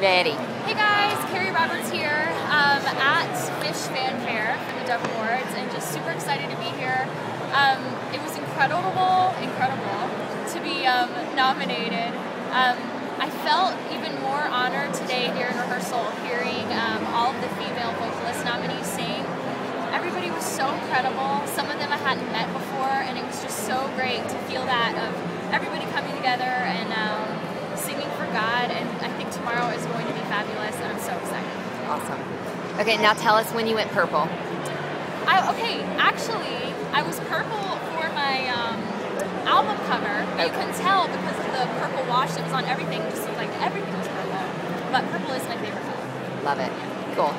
Ready. Hey guys, Kerrie Roberts here um, at Phish Fanfare for the Dove Awards and just super excited to be here. Um, it was incredible, incredible to be um, nominated. Um, I felt even more honored today here in rehearsal hearing um, all of the female vocalist nominees sing. Everybody was so incredible. Some of them I hadn't met before and it was just so great to feel that of everybody coming together and Awesome. Okay, now tell us when you went purple. I, okay, actually, I was purple for my um, album cover. But you can tell because of the purple wash that was on everything. Just like everything was purple. But purple is my favorite color. Love it. Cool.